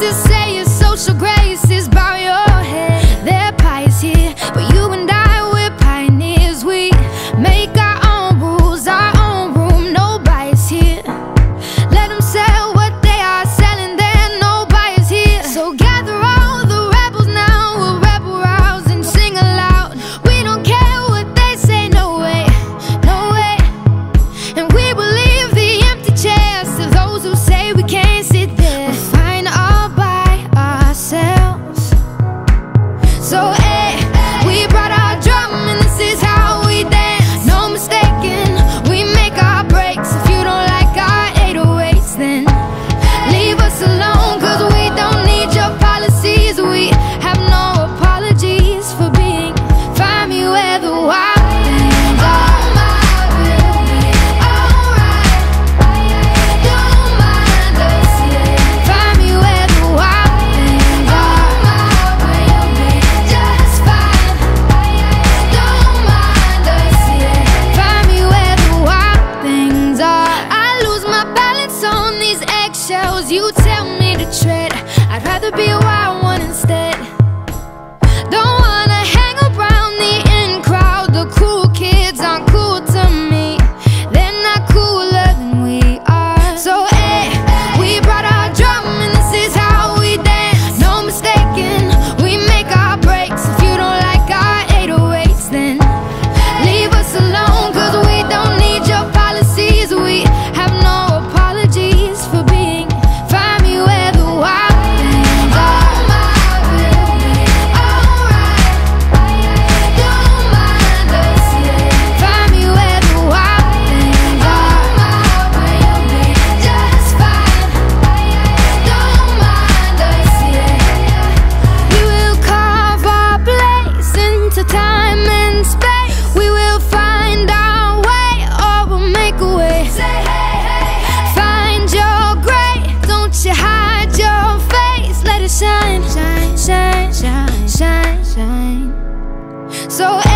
To say your social grace To be a wild one instead. so